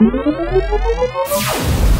you